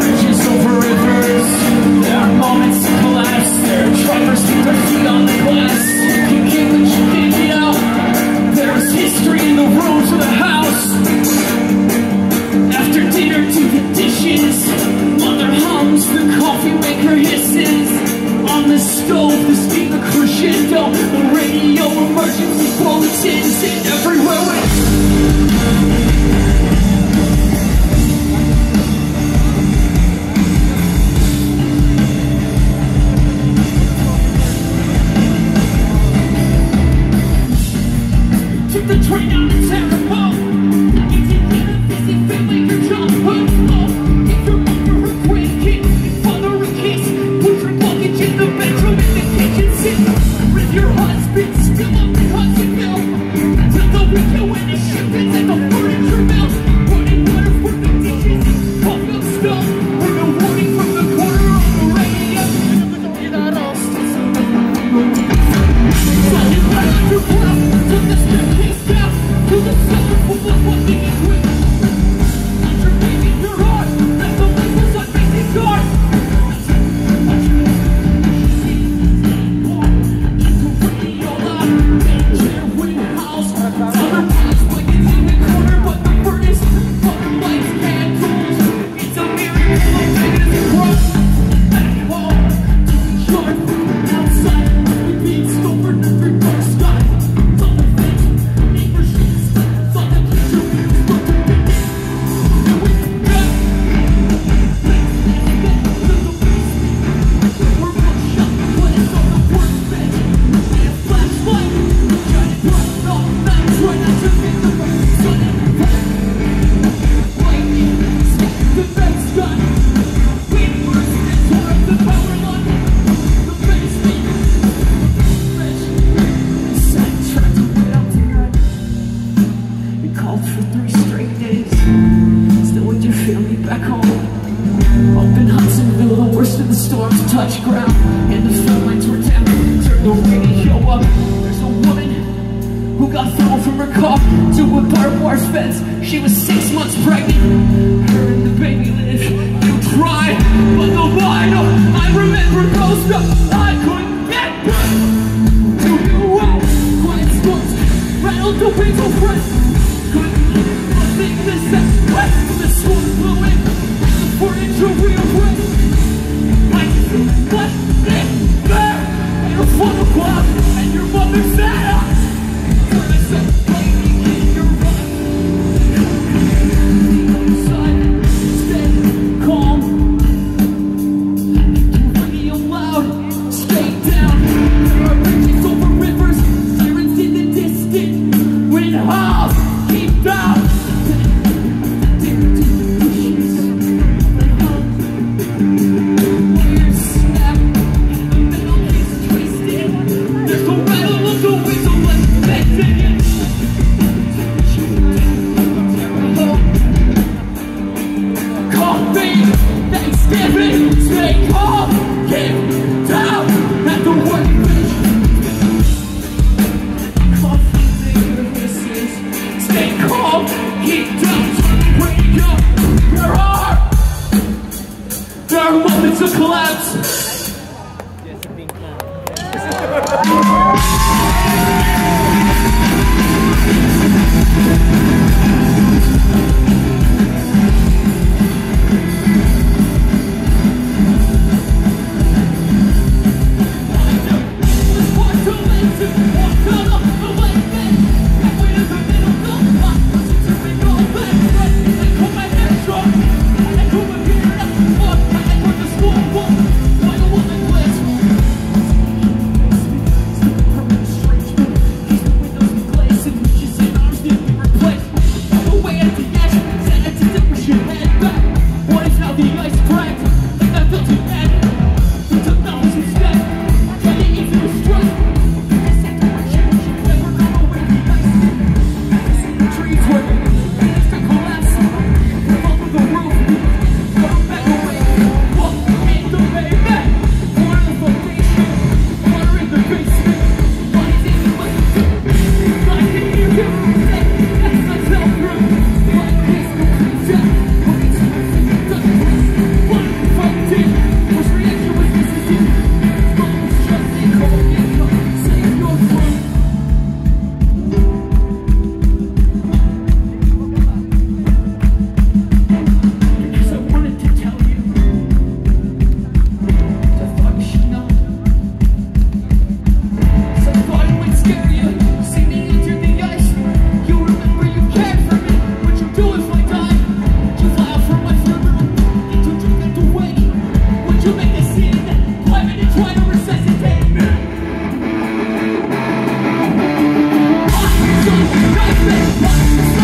Riches so forever off to a barbed wire fence. She was six months pregnant. Her and the baby lived. You tried, but the wine I remember those stuff I couldn't get. just collapse. Yeah.